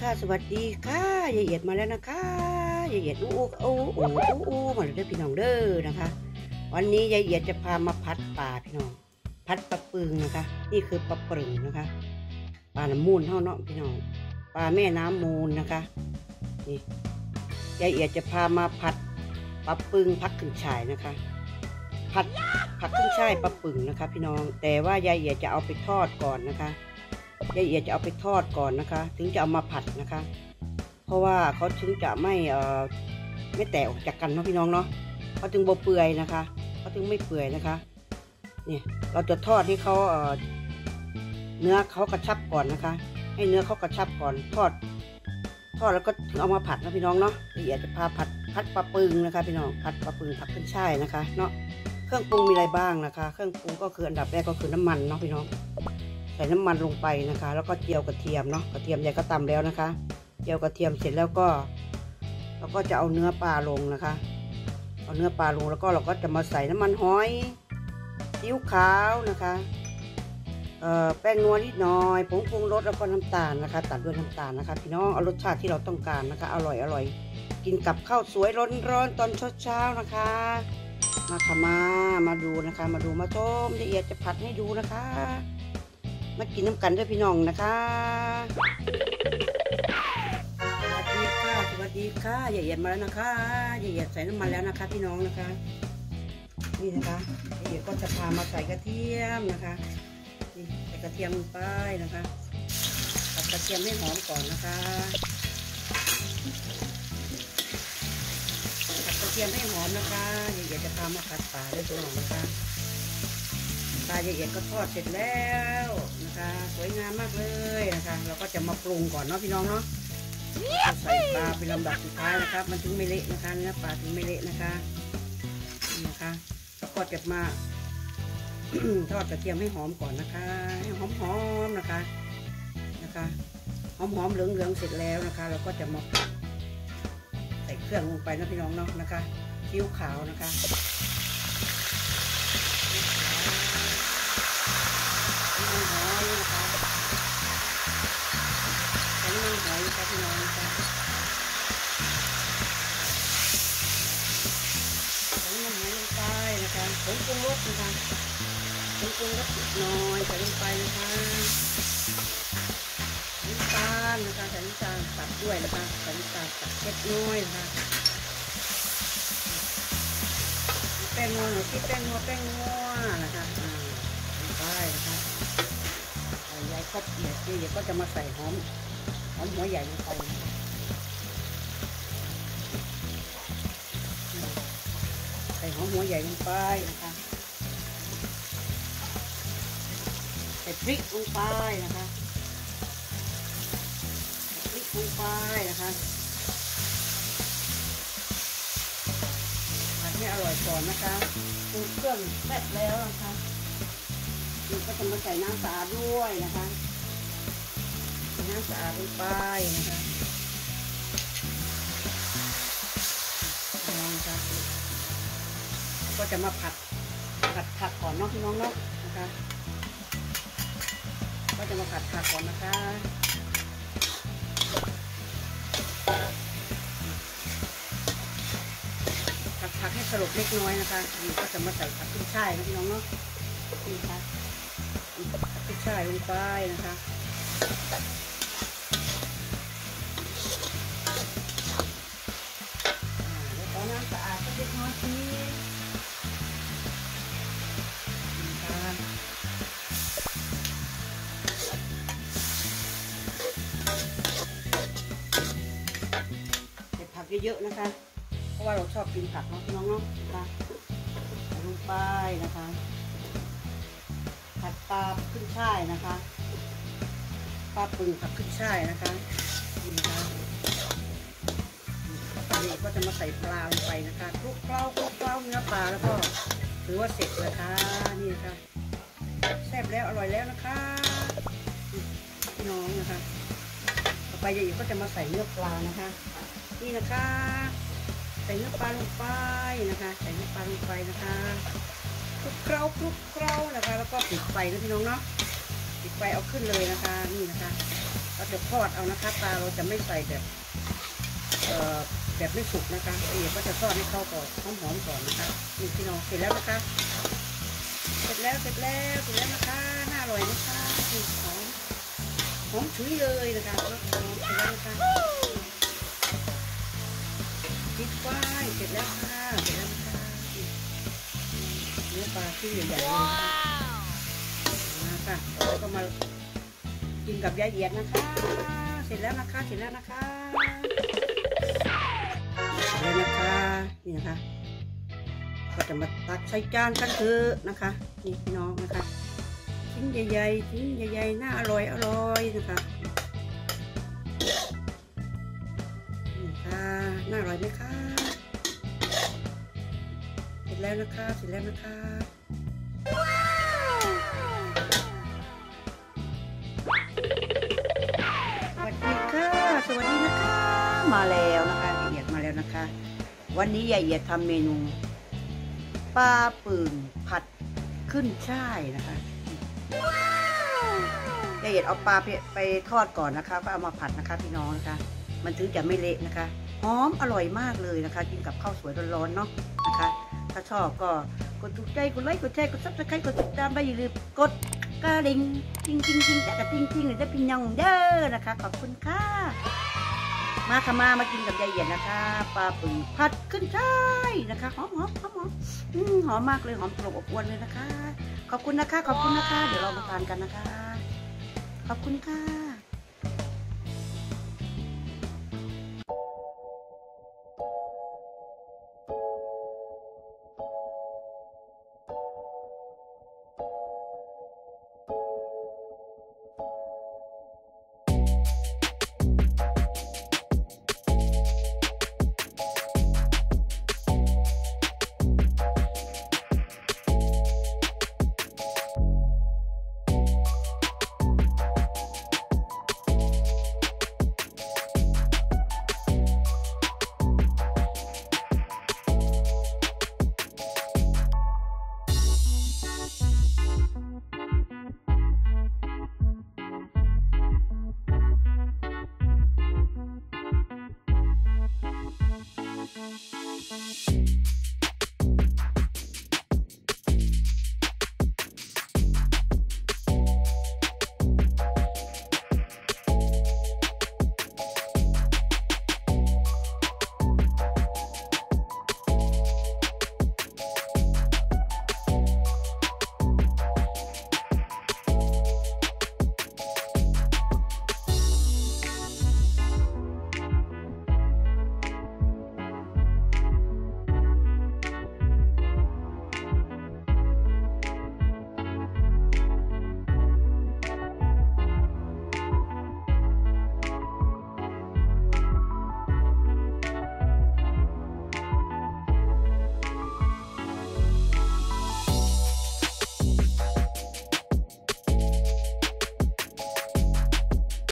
ค่ะ สวัสดีค่ะยายเอียดมาแล้วนะคะยายเอียดอู้อู้อู้อู้อู้มาเลยเด้อพี่น้องเด้อนะคะ วันนี้ยายเอียดจะพามาพัดปลาพี่น้อง พัดปลาปึงนะคะ นี่คือปลาปึงนะคะปลาน้ำมูลเท่าเนาะพี่น้องปลาแม่น้ำมูลนะคะนี่ยายเอียดจะพามาผัดปลาปึงพักขึ้นฉายนะคะ ผัดผักขึ้นช่ายปลาปึงนะคะ พี่น้อง แต่ว่ายายเอียดจะเอาไปทอดก่อนนะคะ ยายเอียดจะเอาไปทอดก่อนนะคะ ถึงจะเอามาผัดนะคะ เพราะว่าเขาถึงจะไม่เอ่อไม่แตกออกจากกันเนาะพี่น้องเนาะเขาถึงโบเปื่อยนะคะเขาถึงไม่เปื่อยนะคะเนี่ยเราจะทอดให้เขาเนื้อเขากระชับก่อนนะคะ ให้เนื้อเขากระชับก่อนทอด ทอดแล้วก็ถึงเอามาผัดนะพี่น้องเนาะยายเอียดจะพาผัดผัดปลาปึงนะคะ พี่น้องผัดปลาปึงผักขึ้นช่ายนะคะเนาะเครื่องปรุงมีอะไรบ้างนะคะ เครื่องปรุงก็คืออันดับแรกก็คือน้ำมันเนาะพี่น้อง ใส่น้ำมันลงไปนะคะ แล้วก็เจียวกระเทียมเนาะกระเทียมยายก็ตำแล้วนะคะ เจียวกระเทียมเสร็จแล้วก็เราก็จะเอาเนื้อปลาลงนะคะ เอาเนื้อปลาลงแล้วก็เราก็จะมาใส่น้ำมันหอยซีอิ๊วขาวนะคะแป้งนัวนิดหน่อยผงปรุงรสแล้วก็น้ำตาลนะคะ ตัดด้วยน้ำตาลนะคะพี่น้องเอารสชาติที่เราต้องการนะคะ อร่อยอร่อยกินกับข้าวสวยร้อนๆตอนเช้าๆนะคะ มาค่ะมามาดูนะคะ มาดูมาชมละเอียดจะผัดให้ดูนะคะ มากินน้ำกันด้วยพี่น้องนะคะสวัสดีค่ะสวัสดีค่ะอย่าเหยียดมาแล้วนะคะอย่าเหยียดใส่น้ำมันแล้วนะคะ พี่น้องนะคะ นี่นะคะอย่เหยียดก็จะพามาใส่กระเทียมนะคะนี่ใส่กระเทียมลงไปนะคะผัดกระเทียมให้หอมก่อนนะคะผัดกระเทียมให้หอมนะคะอย่าเหยียดจะพามาผัดปลาด้วยตัวหอมนะคะปลาละเอียดก็ทอดเสร็จแล้ว นะคะ สวยงามมากเลยนะคะ เราก็จะมาปรุงก่อนเนาะพี่น้องเนาะใส่ปลาเป็นลำดับสุดท้ายนะครับ มันถึงไม่เละนะคะเนื้อปลาถึงไม่เละนะคะนี่นะคะแล้วก็จะมาทอดกระเทียมให้หอมก่อนนะคะให้หอมๆนะคะนะคะหอมๆเหลืองๆเสร็จแล้วนะคะ เราก็จะมาใส่เครื่องลงไปนะพี่น้องเนาะนะคะคิ้วขาวนะคะ พี่น้องนะคะใส่น้ำมันลงไปนะคะผงปรุงรสนะคะผงปรุงรสนิดหน่อยใส่ลงไปนะคะน้ำตาลนะคะใส่น้ำตาลตัดด้วยนะคะใส่น้ำตาลตัดเล็กน้อยนะคะแป้งนัวหน่อยที่แป้งนัวแป้งนัวนะคะอ่าลงไปนะคะใส่ยายก็เอียดเดี๋ยวก็จะมาใส่หอม หอมหัวใหญ่ลงไปใส่หอมหัวใหญ่ลงไปนะคะใส่พริกลงไปนะคะพริกลงไปนะคะผัดให้อร่อยก่อนนะคะปรุงเครื่องแซ่บแล้วนะคะเราก็จะมาใส่น้ำสาดด้วยนะคะ น้ำสะอาดลงไปนะคะลองค่ะก็จะมาผัดผัดผักก่อนเนาะพี่น้องเนาะนะคะ ก็จะมาผัดผักก่อนนะคะผัดผักให้สลบเล็กน้อยนะคะนี่ก็จะมาใส่ผักขึ้นช่ายนะพี่น้องเนาะนี่ค่ะพริกช่ายลงไปนะคะ เยอะๆนะคะ เพราะว่าเราชอบกินผักเนาะพี่น้องเนาะนะคะลงไปนะคะ ผัดปลาขึ้นช่ายนะคะ ปลาปึงผักขึ้นช่ายนะคะนี่นะคะนี่ก็จะมาใส่ปลาลงไปนะคะคลุกเคล้าคลุกเคล้าเนื้อปลาแล้วก็ถือว่าเสร็จนะคะ นี่นะคะแซ่บแล้วอร่อยแล้วนะคะพี่น้องนะคะ ต่อไปยายอีกก็จะมาใส่เนื้อปลานะคะ นี่นะคะ ใส่เนื้อปลาลงไปนะคะ ใส่เนื้อปลาลงไปนะคะคลุกเคล้าคลุกเคล้านะคะ แล้วก็ปิดไฟนะพี่น้องเนาะปิดไฟเอาขึ้นเลยนะคะ นี่นะคะเราจะทอดเอานะคะปลาเราจะไม่ใส่แบบเอ่อแบบไม่สุกนะคะเอ๋ก็จะทอดให้เข้าก่อนหอมๆก่อนนะคะนี่พี่น้องเสร็จแล้วนะคะเสร็จแล้วเสร็จแล้วเสร็จแล้วนะคะน่าอร่อยนะคะหอมหอมฉุยเลยนะคะแล้วหอมเสร็จแล้วนะคะ พริกฝ้ายเสร็จแล้วค่ะเสร็จแล้วนะคะเนื้อปลาที่ใหญ่ๆเลยนะคะมาค่ะแล้วก็มากินกับยายเอียดนะคะ เสร็จแล้วนะคะเสร็จแล้วนะคะเสร็จแล้วนะคะนี่นะคะ ก็จะมาตักใส่จานกันเถอะนะคะนี่พี่น้องนะคะชิ้นใหญ่ๆชิ้นใหญ่ๆน่าอร่อยอร่อยนะคะ น่าอร่อยไหมคะเสร็จแล้วนะคะ เสร็จแล้วนะคะสวัสดีค่ะ สวัสดีนะคะ มาแล้วนะคะยายเอียดมาแล้วนะคะ วันนี้ยายเอียดทำเมนูปลาปืนผัดขึ้นช่ายนะคะยายเอียดเอาปลาไปทอดก่อนนะคะ ก็เอามาผัดนะคะพี่น้องนะคะ มันถึงจะไม่เละนะคะ อมอร่อยมากเลยนะคะ กินกับข้าวสวยร้อนๆเนาะนะคะ ถ้าชอบก็กดถูกใจกดไลค์กดแชร์กด subscribe กดติดตามไปอย่าลืมกดกระดิ่งจริงจริงจริงจากกระติ้งจริงหรือจะพี่น้องเด้อนะคะ ขอบคุณค่ะ มาค่ะมามากินกับยายเยดนะคะปลาปึงผัดขึ้นช่ายนะคะหอมหอมหอมหอมอืมหอมมากเลยหอมตลบอบอวนเลยนะคะ ขอบคุณนะคะ ขอบคุณนะคะ เดี๋ยวเรามาทานกันนะคะ ขอบคุณค่ะ